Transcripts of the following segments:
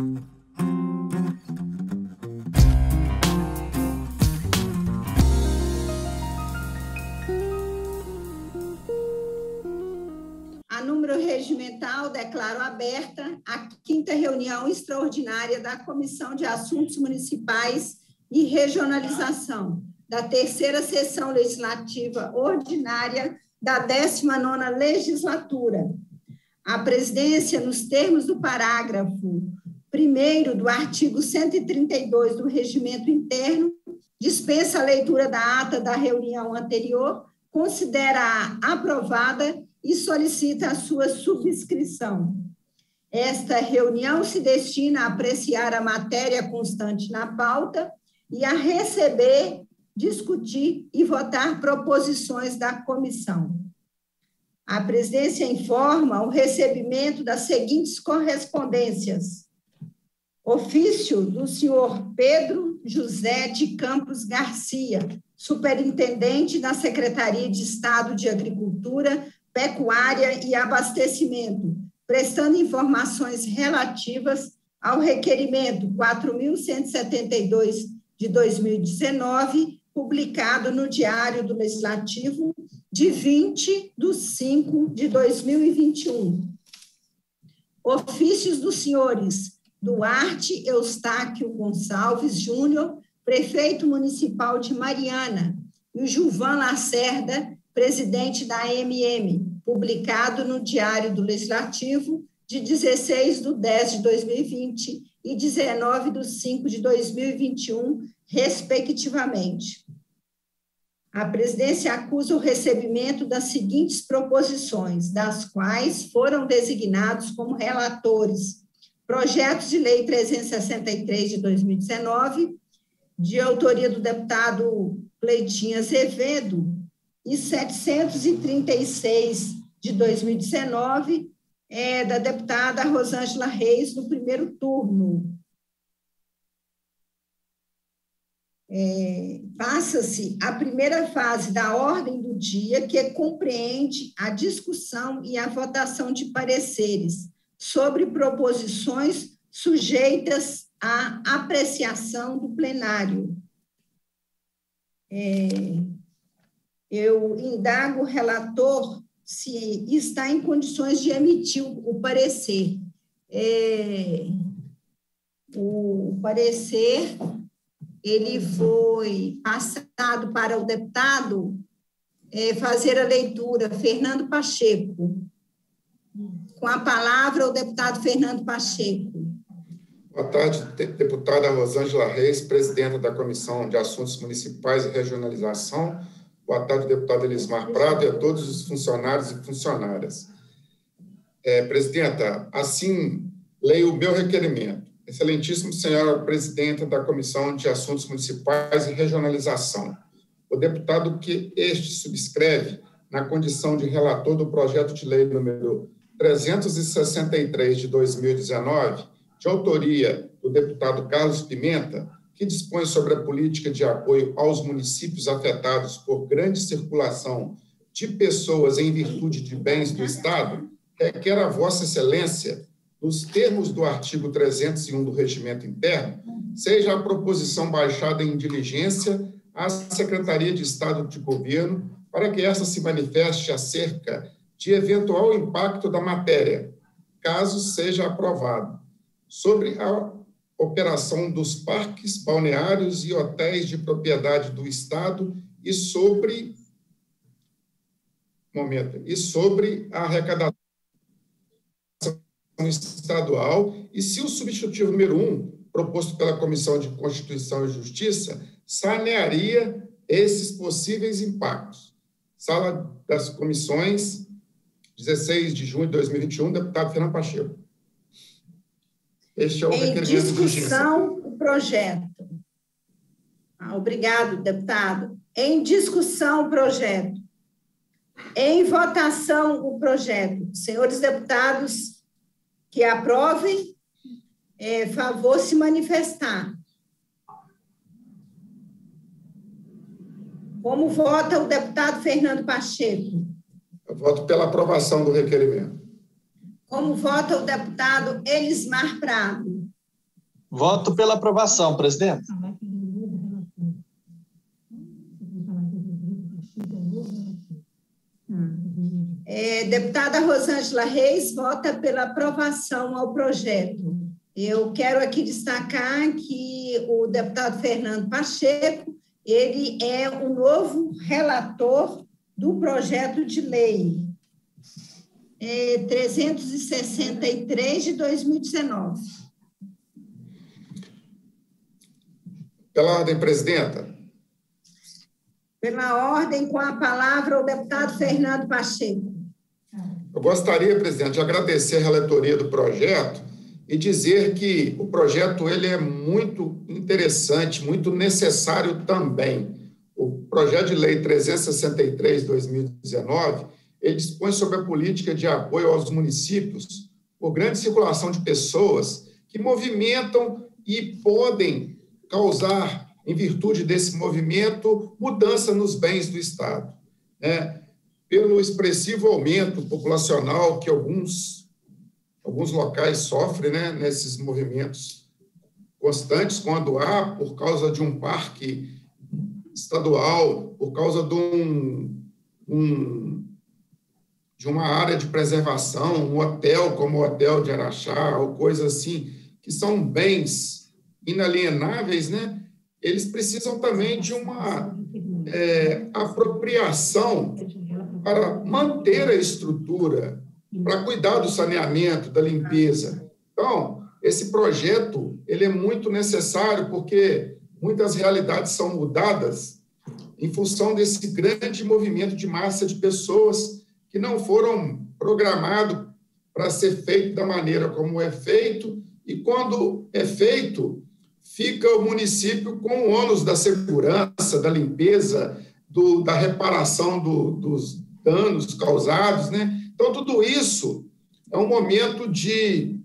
A número regimental, declaro aberta a quinta reunião extraordinária da Comissão de Assuntos Municipais e Regionalização, da terceira sessão legislativa ordinária da 19ª legislatura. A presidência, nos termos do parágrafo 1 do artigo 132 do Regimento Interno, dispensa a leitura da ata da reunião anterior, considera-a aprovada e solicita a sua subscrição. Esta reunião se destina a apreciar a matéria constante na pauta e a receber, discutir e votar proposições da comissão. A presidência informa o recebimento das seguintes correspondências. Ofício do senhor Pedro José de Campos Garcia, superintendente da Secretaria de Estado de Agricultura, Pecuária e Abastecimento, prestando informações relativas ao requerimento 4.172 de 2019, publicado no Diário do Legislativo de 20 de 5 de 2021. Ofícios dos senhores Duarte Eustáquio Gonçalves Júnior, prefeito municipal de Mariana, e o Gilvan Lacerda, presidente da AMM, publicado no Diário do Legislativo de 16 de 10 de 2020 e 19 de 5 de 2021, respectivamente. A presidência acusa o recebimento das seguintes proposições, das quais foram designados como relatores projetos de lei 363 de 2019, de autoria do deputado Cleitinho Azevedo, e 736 de 2019, é, da deputada Rosângela Reis, no primeiro turno. É, Passa-se a primeira fase da ordem do dia, que compreende a discussão e a votação de pareceres sobre proposições sujeitas à apreciação do plenário. É, eu indago o relator se está em condições de emitir o parecer. É, o parecer ele foi passado para o deputado é, fazer a leitura, Fernando Pacheco. Com a palavra, o deputado Fernando Pacheco. Boa tarde, deputada Rosângela Reis, presidenta da Comissão de Assuntos Municipais e Regionalização Boa tarde, deputado Elismar Prado, e a todos os funcionários e funcionárias. É, presidenta, assim leio o meu requerimento. Excelentíssimo senhora presidenta da Comissão de Assuntos Municipais e Regionalização, o deputado que este subscreve na condição de relator do projeto de lei número 363 de 2019, de autoria do deputado Carlos Pimenta, que dispõe sobre a política de apoio aos municípios afetados por grande circulação de pessoas em virtude de bens do Estado, requer a Vossa Excelência, nos termos do artigo 301 do Regimento Interno, seja a proposição baixada em diligência à Secretaria de Estado de Governo para que essa se manifeste acerca de eventual impacto da matéria, caso seja aprovado, sobre a operação dos parques, balneários e hotéis de propriedade do Estado e sobre momento e sobre a arrecadação estadual e se o substitutivo número um proposto pela Comissão de Constituição e Justiça sanearia esses possíveis impactos. Sala das Comissões, 16 de junho de 2021, deputado Fernando Pacheco. Este é o em discussão o projeto. Ah, obrigado, deputado. Em discussão o projeto. Em votação o projeto. Senhores deputados que aprovem, é, favor se manifestar. Como vota o deputado Fernando Pacheco? Eu voto pela aprovação do requerimento. Como vota o deputado Elismar Prado? Voto pela aprovação, presidente. É, deputada Rosângela Reis vota pela aprovação ao projeto. Eu quero aqui destacar que o deputado Fernando Pacheco, ele é o novo relator do projeto de lei é, 363 de 2019. Pela ordem, presidenta. Pela ordem, com a palavra o deputado Fernando Pacheco. Eu gostaria, presidente, de agradecer a relatoria do projeto e dizer que o projeto ele é muito interessante, muito necessário também. Projeto de lei 363 de 2019, ele dispõe sobre a política de apoio aos municípios por grande circulação de pessoas que movimentam e podem causar, em virtude desse movimento, mudança nos bens do Estado. Né? pelo expressivo aumento populacional que alguns, alguns locais sofrem né, nesses movimentos constantes, quando há, por causa de um parque estadual, por causa de, um, um, de uma área de preservação, um hotel como o Hotel de Araxá, ou coisa assim, que são bens inalienáveis, né? eles precisam também de uma é, apropriação para manter a estrutura, para cuidar do saneamento, da limpeza. Então, esse projeto ele é muito necessário porque muitas realidades são mudadas em função desse grande movimento de massa de pessoas que não foram programados para ser feito da maneira como é feito e quando é feito fica o município com o ônus da segurança, da limpeza, do, da reparação do, dos, danos causados, né? Então, tudo isso é um momento de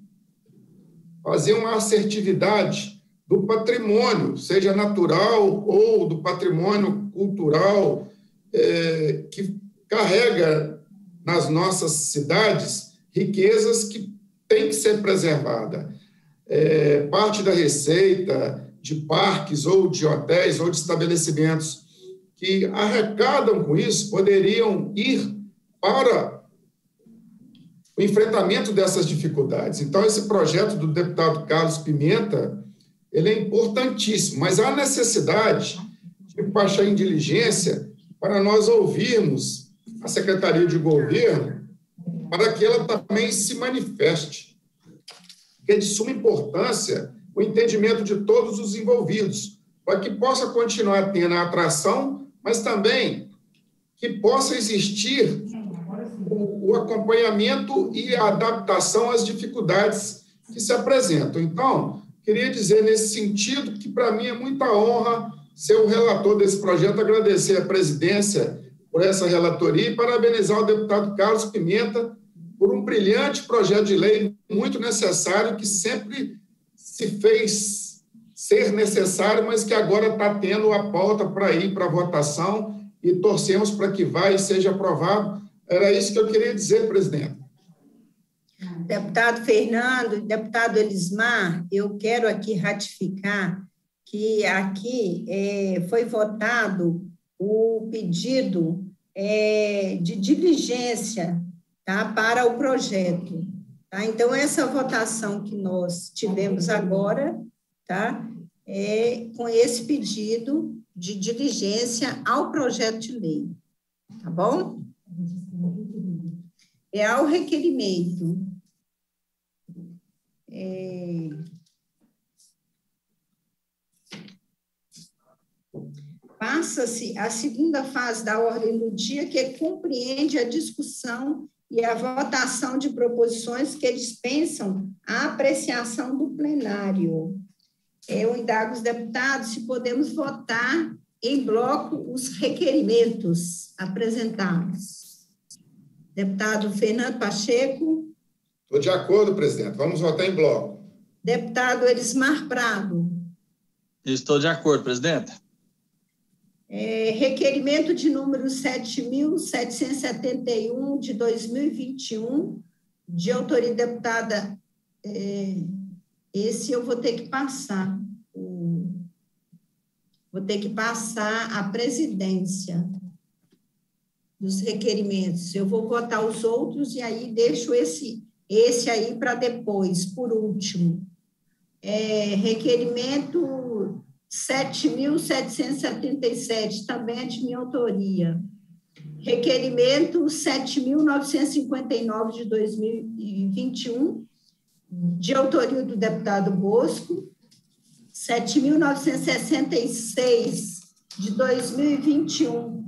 fazer uma assertividade do patrimônio, seja natural ou do patrimônio cultural, é, que carrega nas nossas cidades riquezas que tem que ser preservada. É, parte da receita de parques ou de hotéis ou de estabelecimentos que arrecadam com isso poderiam ir para o enfrentamento dessas dificuldades. Então, esse projeto do deputado Carlos Pimenta, ele é importantíssimo, mas há necessidade de baixar em diligência para nós ouvirmos a Secretaria de Governo para que ela também se manifeste. Que é de suma importância o entendimento de todos os envolvidos, para que possa continuar tendo a atração mas também que possa existir o, o acompanhamento e a adaptação às dificuldades que se apresentam. Então, queria dizer nesse sentido que para mim é muita honra ser o relator desse projeto, agradecer a presidência por essa relatoria e parabenizar o deputado Carlos Pimenta por um brilhante projeto de lei muito necessário que sempre se fez ser necessário, mas que agora está tendo a pauta para ir para votação e torcemos para que vá e seja aprovado. Era isso que eu queria dizer, presidente. Deputado Fernando, deputado Elismar, eu quero aqui ratificar que aqui é, foi votado o pedido é, de diligência tá, para o projeto. Tá? Então, essa votação que nós tivemos agora, tá? é, com esse pedido de diligência ao projeto de lei. Tá bom? É ao requerimento. É... Passa-se a segunda fase da ordem do dia, que compreende a discussão e a votação de proposições que dispensam a apreciação do plenário eu indago os deputados se podemos votar em bloco os requerimentos apresentados. Deputado Fernando Pacheco. Estou de acordo, presidente. Vamos votar em bloco. Deputado Elismar Prado. Estou de acordo, presidente. É, requerimento de número 7.771 de 2021, de autoria deputada é, esse eu vou ter que passar. Vou ter que passar a presidência dos requerimentos. Eu vou votar os outros e aí deixo esse, esse aí para depois, por último. É, requerimento 7.777, também é de minha autoria. Requerimento 7.959 de 2021, de autoria do deputado Bosco. 7.966 de 2021,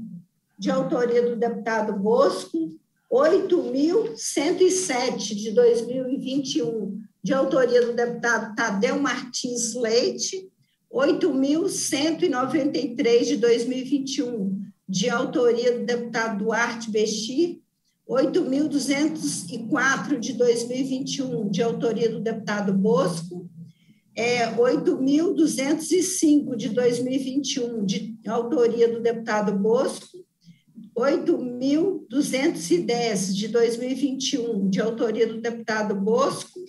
de autoria do deputado Bosco. 8.107 de 2021, de autoria do deputado Tadeu Martins Leite. 8.193 de 2021, de autoria do deputado Duarte Bexi, 8.204 de 2021, de autoria do deputado Bosco, é, 8.205 de 2021, de autoria do deputado Bosco, 8.210 de 2021, de autoria do deputado Bosco,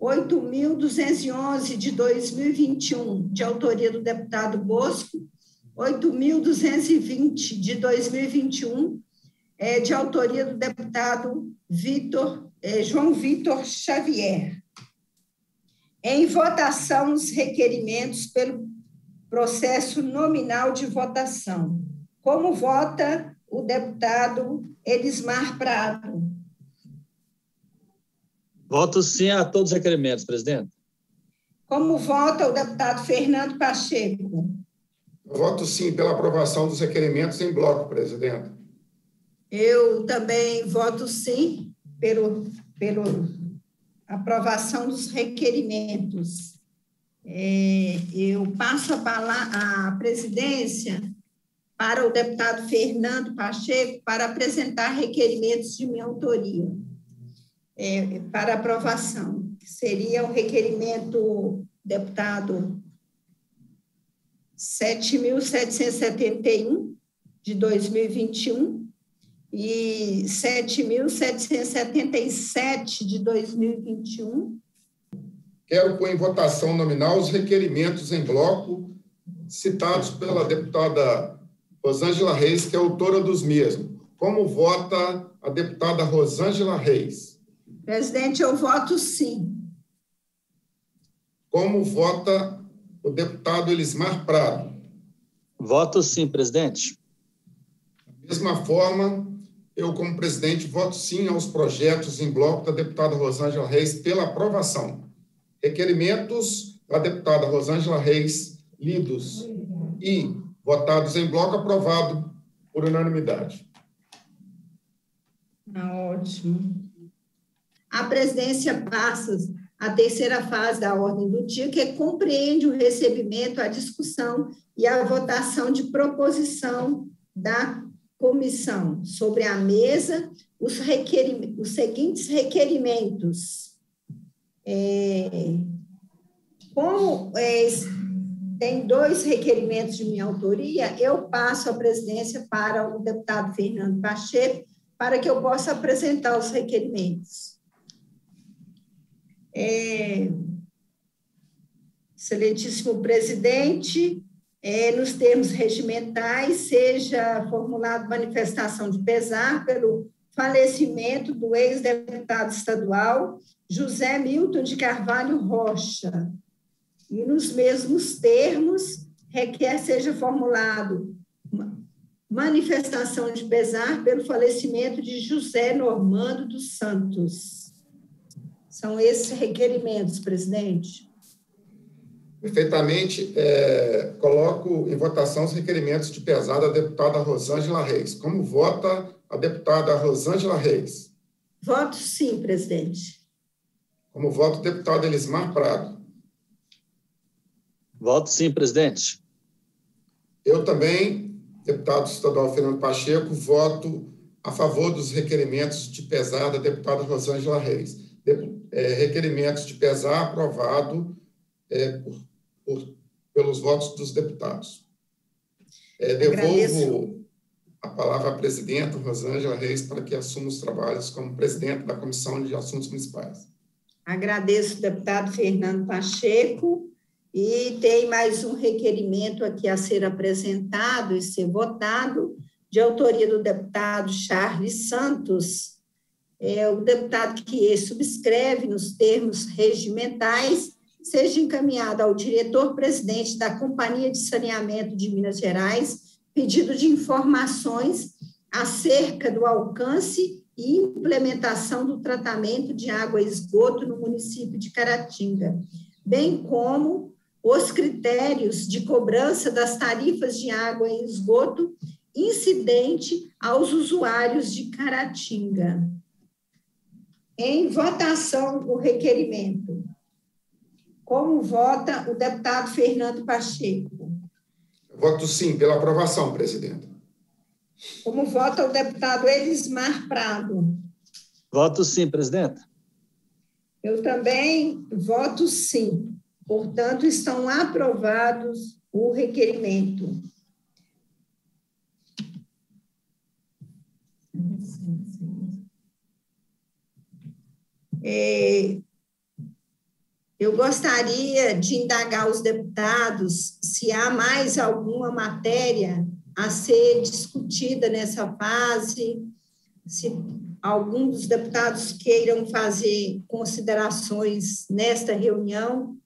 8.211 de 2021, de autoria do deputado Bosco, 8.220 de 2021, é, de autoria do deputado Vitor, é, João Vitor Xavier. Em votação, os requerimentos pelo processo nominal de votação. Como vota o deputado Elismar Prado? Voto sim a todos os requerimentos, presidente. Como vota o deputado Fernando Pacheco? Voto sim pela aprovação dos requerimentos em bloco, presidente. Eu também voto sim pelo, pelo aprovação dos requerimentos. É, eu passo a, a presidência para o deputado Fernando Pacheco para apresentar requerimentos de minha autoria é, para aprovação, seria o requerimento, deputado 7.771 de 2021 e 7.777 de 2021. Quero pôr em votação nominal os requerimentos em bloco citados pela deputada Rosângela Reis, que é autora dos mesmos. Como vota a deputada Rosângela Reis? Presidente, eu voto sim. Como vota o deputado Elismar Prado? Voto sim, presidente. Da mesma forma, eu, como presidente, voto sim aos projetos em bloco da deputada Rosângela Reis pela aprovação. Requerimentos da deputada Rosângela Reis, lidos e votados em bloco, aprovado por unanimidade. Ah, ótimo a presidência passa a terceira fase da ordem do dia, que compreende o recebimento, a discussão e a votação de proposição da comissão sobre a mesa os, os seguintes requerimentos. É, como é, tem dois requerimentos de minha autoria, eu passo a presidência para o deputado Fernando Pacheco, para que eu possa apresentar os requerimentos é, excelentíssimo presidente, é, nos termos regimentais, seja formulado manifestação de pesar pelo falecimento do ex-deputado estadual José Milton de Carvalho Rocha. E nos mesmos termos, requer seja formulado manifestação de pesar pelo falecimento de José Normando dos Santos. São esses requerimentos, presidente. Perfeitamente. É, coloco em votação os requerimentos de pesada da deputada Rosângela Reis. Como vota a deputada Rosângela Reis? Voto sim, presidente. Como vota o deputado Elismar Prado? Voto sim, presidente. Eu também, deputado estadual Fernando Pacheco, voto a favor dos requerimentos de pesada da deputada Rosângela Reis é, requerimentos de pesar aprovado é, por, por, pelos votos dos deputados. É, devolvo Agradeço. a palavra à presidenta Rosângela Reis para que assuma os trabalhos como presidente da Comissão de Assuntos Municipais. Agradeço deputado Fernando Pacheco e tem mais um requerimento aqui a ser apresentado e ser votado, de autoria do deputado Charles Santos, é, o deputado que subscreve nos termos regimentais, seja encaminhado ao diretor-presidente da Companhia de Saneamento de Minas Gerais pedido de informações acerca do alcance e implementação do tratamento de água e esgoto no município de Caratinga, bem como os critérios de cobrança das tarifas de água e esgoto incidente aos usuários de Caratinga. Em votação o requerimento. Como vota o deputado Fernando Pacheco? Voto sim pela aprovação, presidente. Como vota o deputado Elismar Prado? Voto sim, presidente. Eu também voto sim. Portanto, estão aprovados o requerimento. É, eu gostaria de indagar os deputados se há mais alguma matéria a ser discutida nessa fase, se algum dos deputados queiram fazer considerações nesta reunião.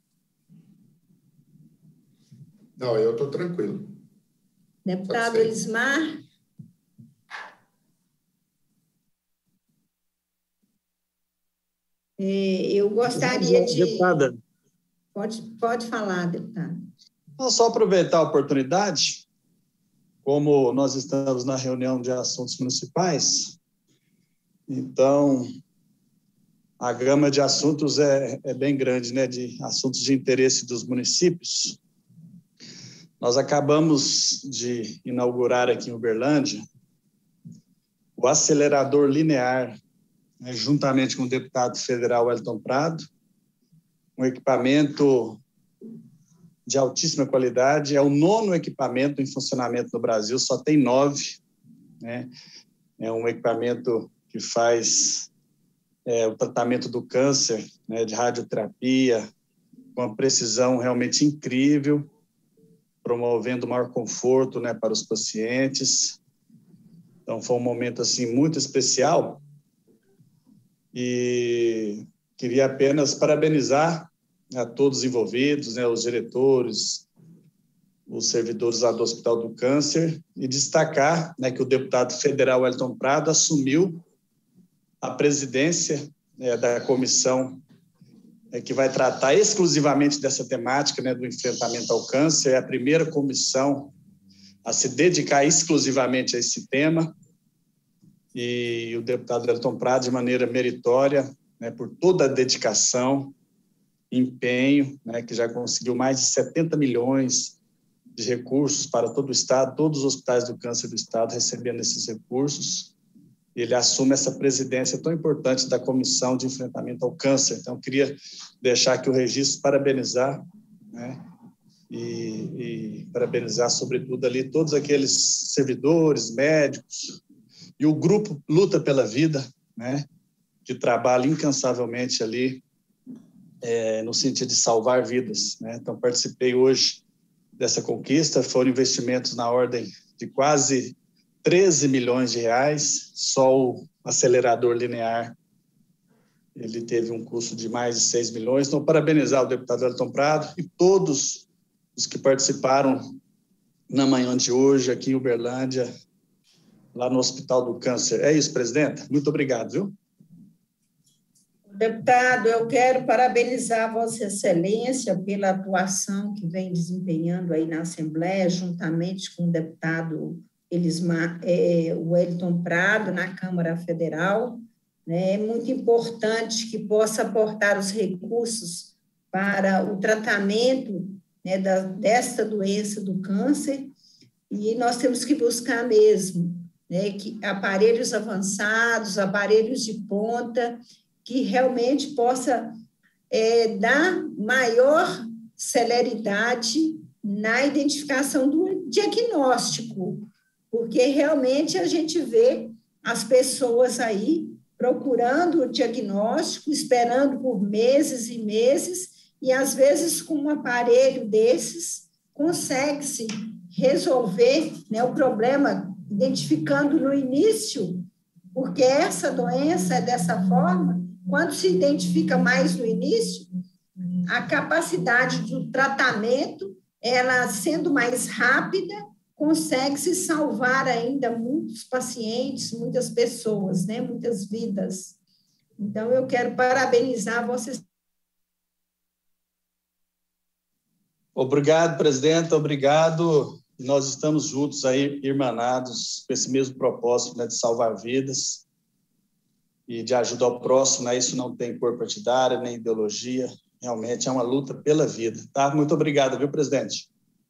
Não, eu estou tranquilo. Deputado Elismar? É, eu gostaria de. Deputada. Pode, pode falar, deputado. Só aproveitar a oportunidade, como nós estamos na reunião de assuntos municipais, então a gama de assuntos é, é bem grande, né, de assuntos de interesse dos municípios. Nós acabamos de inaugurar aqui em Uberlândia o acelerador linear, né, juntamente com o deputado federal Elton Prado, um equipamento de altíssima qualidade, é o nono equipamento em funcionamento no Brasil, só tem nove, né? É um equipamento que faz é, o tratamento do câncer, né, de radioterapia, com uma precisão realmente incrível, promovendo maior conforto né, para os pacientes. Então, foi um momento assim muito especial e queria apenas parabenizar a todos os envolvidos, né, os diretores, os servidores lá do Hospital do Câncer e destacar né, que o deputado federal Elton Prado assumiu a presidência né, da comissão é, que vai tratar exclusivamente dessa temática né, do enfrentamento ao câncer. É a primeira comissão a se dedicar exclusivamente a esse tema. E o deputado Elton Prado, de maneira meritória, né, por toda a dedicação, empenho, né, que já conseguiu mais de 70 milhões de recursos para todo o Estado, todos os hospitais do câncer do Estado recebendo esses recursos ele assume essa presidência tão importante da Comissão de Enfrentamento ao Câncer. Então, queria deixar aqui o registro, parabenizar, né? E, e, parabenizar, sobretudo, ali todos aqueles servidores, médicos e o grupo Luta pela Vida, né? Que trabalha incansavelmente ali é, no sentido de salvar vidas, né? Então, participei hoje dessa conquista, foram investimentos na ordem de quase 13 milhões de reais, só o acelerador linear ele teve um custo de mais de 6 milhões. Então, parabenizar o deputado Elton Prado e todos os que participaram na manhã de hoje aqui em Uberlândia, lá no Hospital do Câncer. É isso, presidente. Muito obrigado, viu? Deputado, eu quero parabenizar Vossa Excelência pela atuação que vem desempenhando aí na Assembleia, juntamente com o deputado Elismar, é, o Wellington Prado na Câmara Federal. Né? É muito importante que possa aportar os recursos para o tratamento né, da, desta doença do câncer, e nós temos que buscar mesmo né, que aparelhos avançados, aparelhos de ponta, que realmente possa é, dar maior celeridade na identificação do diagnóstico porque realmente a gente vê as pessoas aí procurando o diagnóstico, esperando por meses e meses, e às vezes com um aparelho desses consegue-se resolver né, o problema, identificando no início, porque essa doença é dessa forma, quando se identifica mais no início, a capacidade do tratamento, ela sendo mais rápida, consegue se salvar ainda muitos pacientes, muitas pessoas, né, muitas vidas. Então, eu quero parabenizar vocês. Obrigado, presidente, obrigado. Nós estamos juntos aí, irmanados, com esse mesmo propósito né, de salvar vidas e de ajudar ao próximo. Né? Isso não tem cor partidária, nem ideologia, realmente é uma luta pela vida. Tá? Muito obrigado, viu, presidente?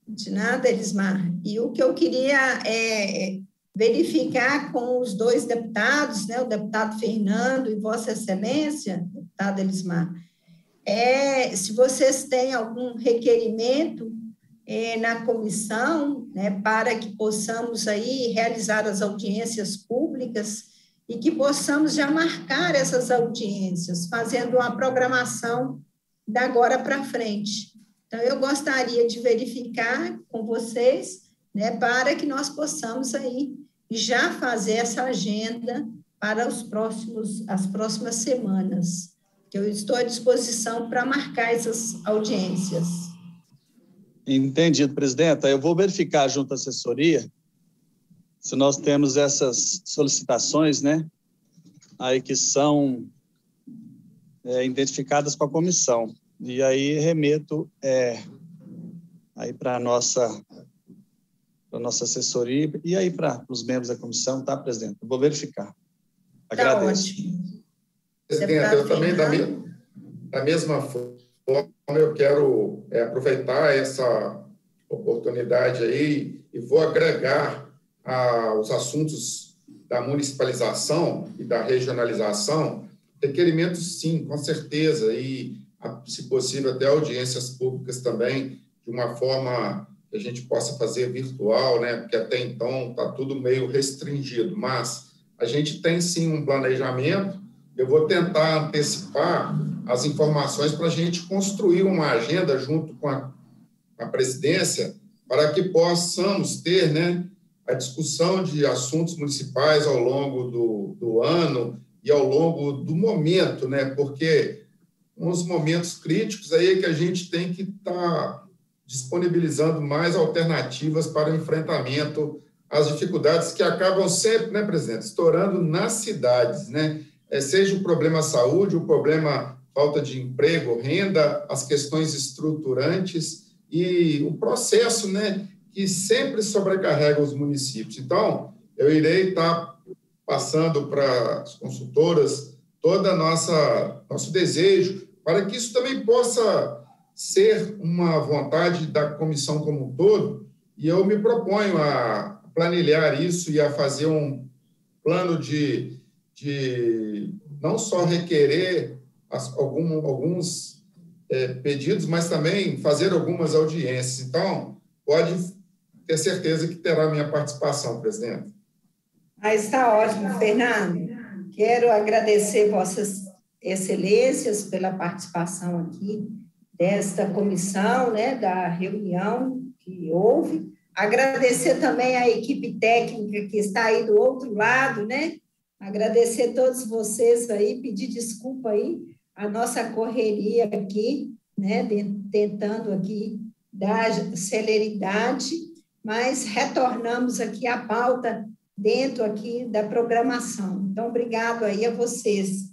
De nada, Elismar. E o que eu queria é verificar com os dois deputados, né, o deputado Fernando e Vossa Excelência, deputado Elismar, é se vocês têm algum requerimento é, na comissão, né, para que possamos aí realizar as audiências públicas e que possamos já marcar essas audiências, fazendo uma programação da agora para frente. Então, eu gostaria de verificar com vocês, né, para que nós possamos aí já fazer essa agenda para os próximos, as próximas semanas, eu estou à disposição para marcar essas audiências. Entendido, presidenta. Eu vou verificar junto à assessoria se nós temos essas solicitações, né, aí que são é, identificadas com a comissão. E aí remeto é, aí para a nossa, pra nossa assessoria e aí para os membros da comissão, tá, presidente? Eu vou verificar. Tá Agradeço. Tá. Presidente, eu também, da, me, da mesma forma, eu quero é, aproveitar essa oportunidade aí e vou agregar aos assuntos da municipalização e da regionalização requerimentos, sim, com certeza, e se possível, até audiências públicas também, de uma forma que a gente possa fazer virtual, né? Porque até então está tudo meio restringido, mas a gente tem sim um planejamento. Eu vou tentar antecipar as informações para a gente construir uma agenda junto com a, a presidência para que possamos ter, né, a discussão de assuntos municipais ao longo do, do ano e ao longo do momento, né? Porque uns momentos críticos aí que a gente tem que estar tá disponibilizando mais alternativas para o enfrentamento às dificuldades que acabam sempre, né, presidente, estourando nas cidades, né? É, seja o problema saúde, o problema falta de emprego, renda, as questões estruturantes e o processo, né, que sempre sobrecarrega os municípios. Então, eu irei estar tá passando para as consultoras toda nossa nosso desejo para que isso também possa ser uma vontade da comissão como um todo, e eu me proponho a planilhar isso e a fazer um plano de, de não só requerer as, algum, alguns é, pedidos, mas também fazer algumas audiências. Então, pode ter certeza que terá minha participação, presidente. Ah, está ótimo, Fernando. Quero agradecer vossas excelências pela participação aqui desta comissão, né, da reunião que houve. Agradecer também à equipe técnica que está aí do outro lado, né? Agradecer a todos vocês aí, pedir desculpa aí a nossa correria aqui, né, tentando aqui dar celeridade, mas retornamos aqui à pauta dentro aqui da programação. Então, obrigado aí a vocês.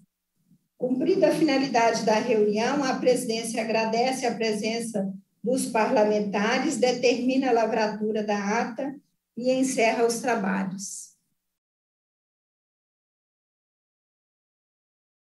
Cumprida a finalidade da reunião, a presidência agradece a presença dos parlamentares, determina a lavratura da ata e encerra os trabalhos.